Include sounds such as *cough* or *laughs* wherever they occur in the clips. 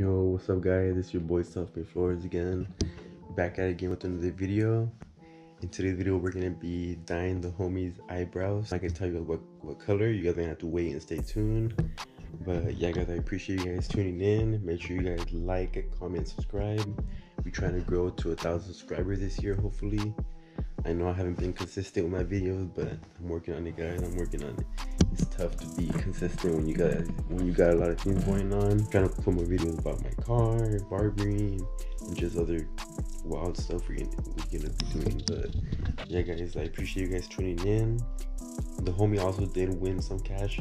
Yo, what's up guys? It's your boy Selfmade Florez again. Back at it again with another video. In today's video, we're gonna be dyeing the homie's eyebrows. I can tell you what, what color, you guys are gonna have to wait and stay tuned. But yeah guys, I appreciate you guys tuning in. Make sure you guys like, comment, subscribe. We're trying to grow to a thousand subscribers this year, hopefully. I know I haven't been consistent with my videos, but I'm working on it guys. I'm working on it it's tough to be consistent when you got when you got a lot of things going on. I'm trying to put more videos about my car, barbering, and just other wild stuff we're gonna, we're gonna be doing. But yeah, guys, I appreciate you guys tuning in. The homie also did win some cash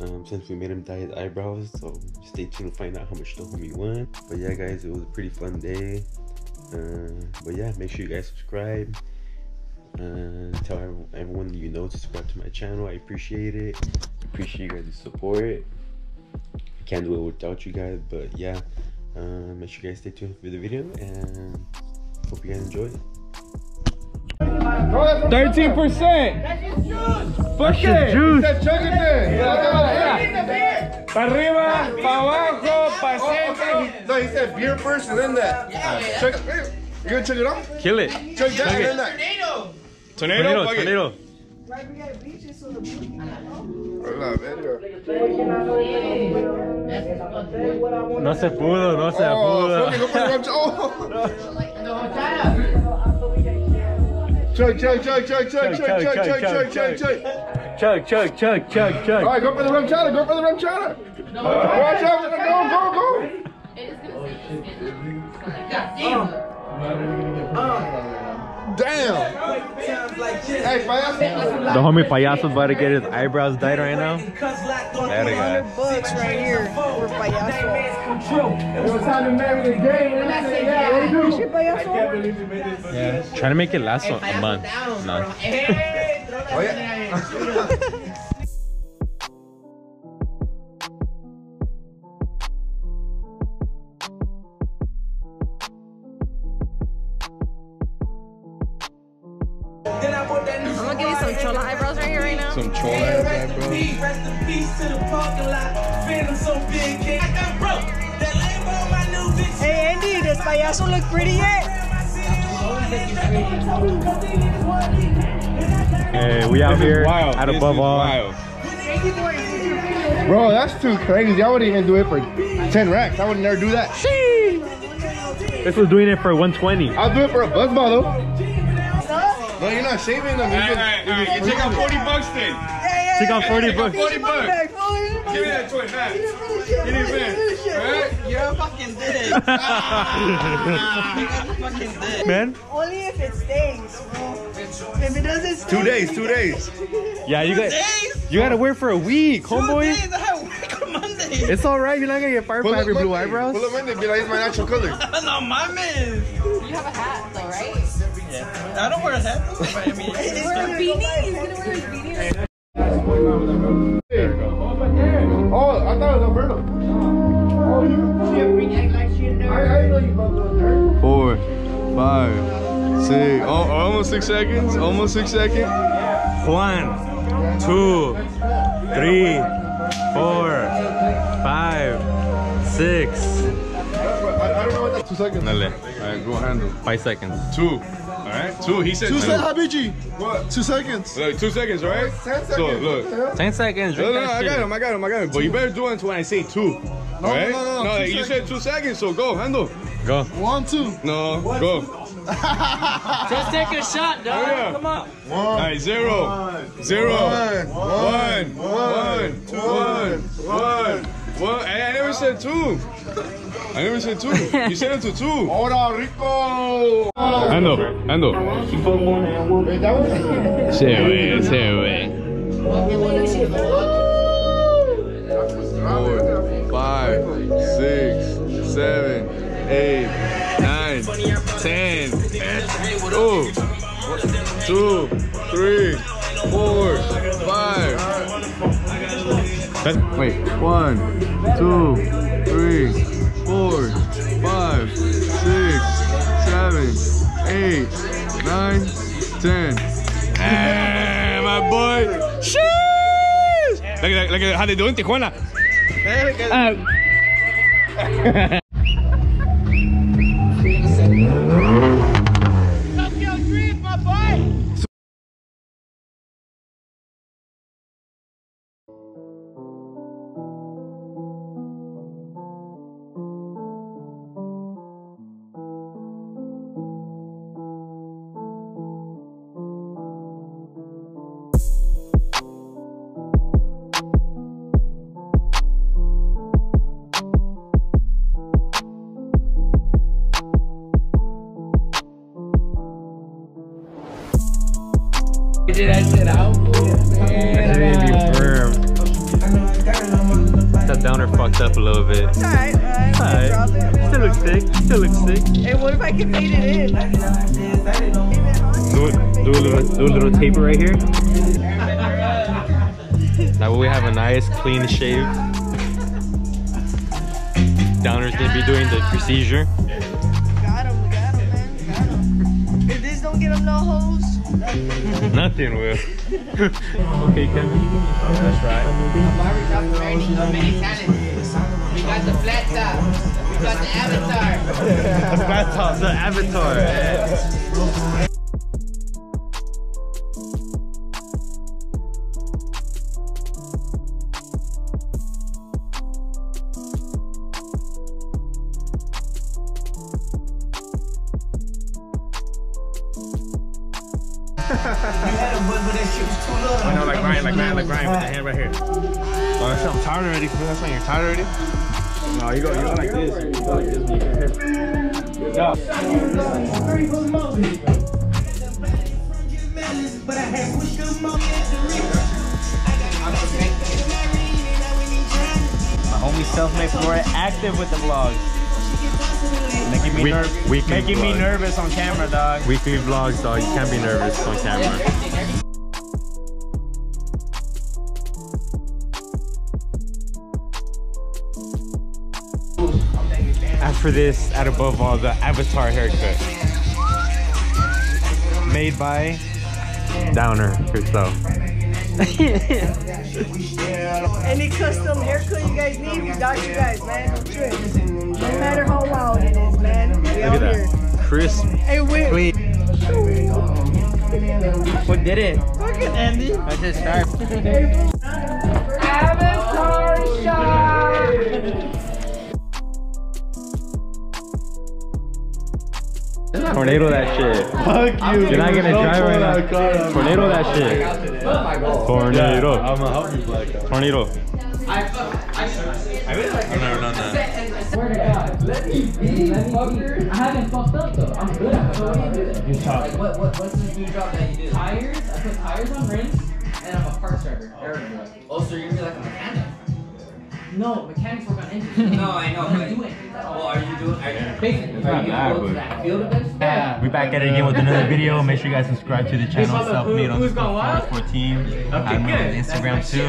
um, since we made him dye his eyebrows. So stay tuned to find out how much the homie won. But yeah, guys, it was a pretty fun day. Uh, but yeah, make sure you guys subscribe. Uh, tell everyone that you know to subscribe to my channel. I appreciate it. Appreciate you guys' support. Can't do it without you guys, but yeah. Uh, make sure you guys stay tuned for the video and hope you guys enjoy 13%. That's just juice. Fuck it. juice. Chug it then. In the beer. Pa arriba, pa abajo, pa centro. No, he said beer first and then that. Chug it. You gonna chug it up? Kill it. Chug that and then that. Tornado. Tornado, fuck it. tornado. Hola, verga. No se pudo, no se Oh, fucking pudo. go for the rum. Oh. Chug, chug, chug, chug, chug, chug, chug, chug, chug, chug, chug. Chug, chug, chug, chug, All chug. right, go for the rum chowder. Go for the rum chowder. Watch out. Go, go, go. Damn damn. Hey, payaso. The homie payaso's about to get his eyebrows dyed right now. That guy. bucks right here. It was you? Yeah. Trying to make it last a month. No. Oh, yeah. *laughs* *laughs* some chola eyebrows right here right now. Some chola ass bro. Hey Andy, does payaso look pretty yet? Hey, we out here Wild. at This above all. wild. Bro, that's too crazy. I wouldn't even do it for 10 racks. I would never do that. This was doing it for 120. I'll do it for a buzz ball though. No, you're not shaving them. You Hey, can- hey, hey, you take out 40 bucks then. Take out 40 bucks. 40 bucks. Give me that toy, man. Give me that. Alright? You're a fucking dick. *laughs* *laughs* fucking dick. Man? Only if it stays, bro. If it doesn't stay. Two days, two days. *laughs* Yeah, you got you gotta wear for a week, Two homeboy. It's alright, you're not gonna get fired for up having blue Monday. eyebrows. Pull up Monday. Be like, it's my natural color. *laughs* no, my man. You have a hat though, right? Yeah. I don't wear a hat. though, but I mean, it's Wear a beanie? He's gonna wear his beanie. Oh, I thought it was Alberto. Oh, you. I, I didn't know you bumped those nerds. Four, five, six. Oh, almost six seconds. Almost six seconds. One, two, three, four, five, six. I, I don't know what that's. Two seconds. Dale, Alright, go handle. five seconds. Two. Alright, two. He said Two two. seconds, What? Two seconds. Look, two seconds, right? Ten seconds. So, look. Ten seconds. No, Drink no, no, that I got him, I got him, I got him. But you better do it until I say two. Alright? no, no, no, two you said seconds. two seconds, so go, handle. Go. One, two. No, go. Just take a shot, dog. Oh, yeah. Come on. Alright, zero. Zero. One, One. One. One. One. One. Hey, I never said two. I never said two. You said it to two. *laughs* Hola, Rico. Handle, handle. Wait, that was. Sí, güey, sí, güey. Four, five, six, seven, eight, nine, ten. Two, three, four, five. Wait, one, two, three, four, five, six, seven, eight, nine, ten. Hey, my boy. Sheesh! Look at, look at how they *laughs* do in Tijuana. Ah. It didn't be firm. That downer fucked up a little bit. Alright, alright. Alright. no. Still looks sick. Still looks sick. Hey, what if I can fade it in? Do, it- do a little, do a little taper right here. That way we have a nice clean shave. Downer's gonna be doing the procedure. Got him, got him, man. Got him. If this don't get him no hoes, Nothing will. okay, Kevin. That's right. many talents. We got the flat top. We got the avatar. the Flat top, the avatar. I know, like Ryan, like Ryan, like Ryan with the hand right here. Oh, that's I'm tired already. fool. That's when you're tired already. No, you go, you go like this. You go like this when you get hit. My homie self-made Flora active with the vlogs. Making me, Week- nerv- weekly making me nervous on camera, dog. Weekly vlogs, dog. You can't be nervous on camera. After this, at above all, the avatar haircut. Made by Downer herself. *laughs* any custom haircut you guys need, we got you guys, man. No matter how wild it is, man. We Look out at here. that. Crisp, Hey, wait. clean. What did it? Fucking Andy. I just started. Avatar shot. Tornado that shit. Fuck you. You're not gonna drive right now. Tornado that shit. Tornado. I'm gonna help you, black guy. Tornado. I've never done that. Swear me be, let me be, fucker. I haven't fucked up though. I'm good at it. So what do you do? Like, what, what, what's the new job that you do? Tires. I put tires on rims, and I'm a parts driver. Aerodynamic. Oh, so you're gonna be like a mechanic? No, mechanics work on engines. *laughs* no, I know. Basically? Are you gonna go to that? Yeah. We back at it again with another video. Make sure you guys subscribe to the channel. Self-made on the 14. I'm on Instagram too.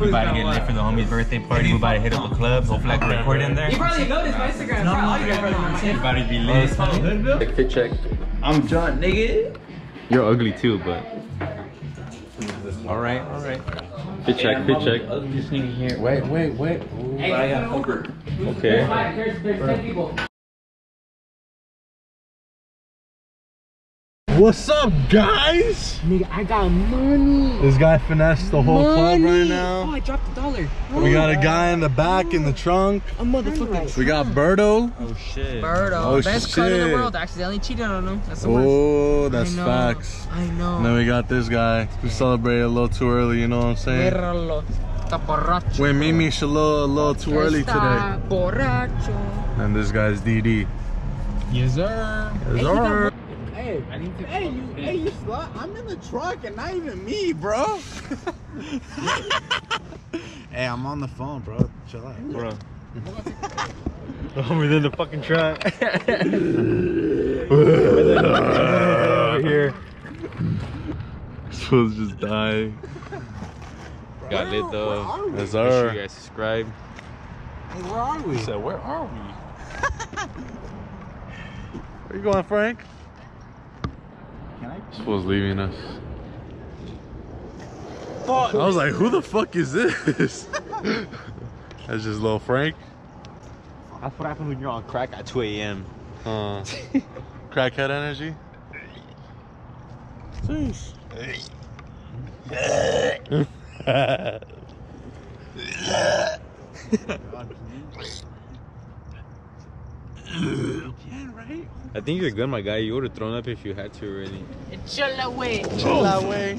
We about to get lit for the homie's birthday party. We about to hit up a club. Hopefully I can record in there. You probably noticed my Instagram. Probably all your friends on We it. about to be oh, lit. Check fit check. I'm John, nigga. You're ugly too, but. All right, all right. Fit check, fit check. Ugliest nigga here. Wait, wait, wait. Hey, I got poker. Okay. There's, there's 10 people. What's up, guys? Nigga, I got money. This guy finessed the whole club right now. Oh. I dropped a dollar. We got a guy in the back in the trunk. A motherfucker. We got Berto. Oh shit. Birdo, Oh, best card in the shit. world. Accidentally cheated on him. That's the worst. Oh, that's I know. facts. I know. And then we got this guy We celebrated a little too early, you know what I'm saying? Míralo. Está borracho. Wait, Mimi's a little, a little too early today. Está borracho. And this guy's DD. Yes, sir. Yes, sir. Hey, hey, you, hey, you slut. I'm in the truck and not even me, bro. *laughs* hey, I'm on the phone, bro. Chill out. Bro. *laughs* I'm within the fucking truck. *laughs* over here. Supposed to just die. Got lit though. Yes, Make sure you guys subscribe. Hey, where are we? said, where are we? Where you going, Frank? I? Supposed leaving us. I was like, who the fuck is this? *laughs* That's just little Frank. That's what happens when you're on crack at 2 a.m. Uh, crackhead energy. *laughs* *laughs* I think you're good, my guy. You would have thrown up if you had to already. Chola way. Chill that way.